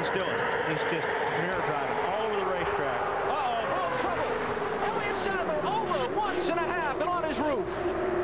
he's doing. He's just mirror driving all over the racetrack. Uh-oh, trouble. Elliott Sadler over once and a half and on his roof.